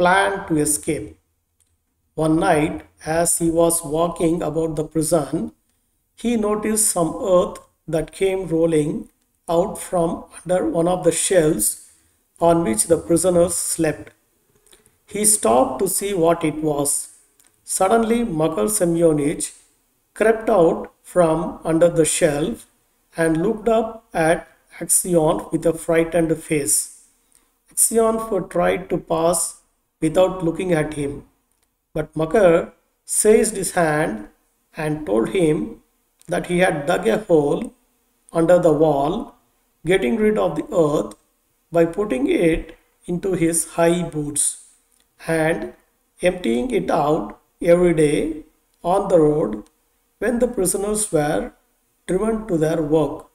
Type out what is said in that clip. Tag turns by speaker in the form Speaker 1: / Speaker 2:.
Speaker 1: planned to escape. One night, as he was walking about the prison, he noticed some earth that came rolling out from under one of the shelves on which the prisoners slept. He stopped to see what it was. Suddenly, Makar Semyonich crept out from under the shelf and looked up at Aksionov with a frightened face. Aksionov tried to pass without looking at him, but Makar seized his hand and told him that he had dug a hole under the wall, getting rid of the earth by putting it into his high boots and emptying it out every day on the road when the prisoners were driven to their work.